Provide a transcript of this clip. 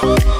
Oh,